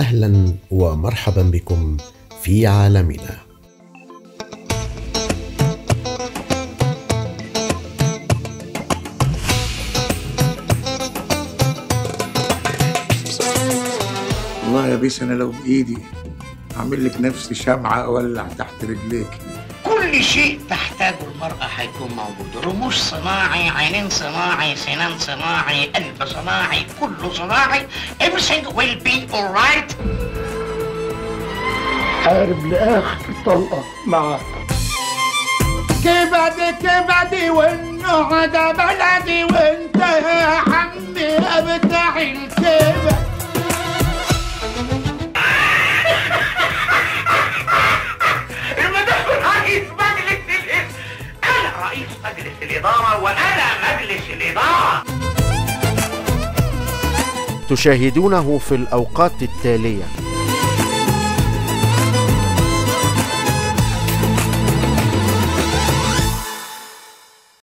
واهلا ومرحبا بكم في عالمنا. والله يا بيس أنا لو بإيدي أعمل لك نفسي شمعة أولع تحت رجليك. كل شيء تحتاجه المرأة هيكون موجود. رموش صناعي عينين صناعي سنان صناعي قلب صناعي كله صناعي. Everything will be alright حارب لآخر طلقة معاك كبدي كبدي والنوع ده بلدي وانت يا عمي بتاع الكبد رئيس مجلس الإدارة وأنا مجلس الإدارة تشاهدونه في الأوقات التالية.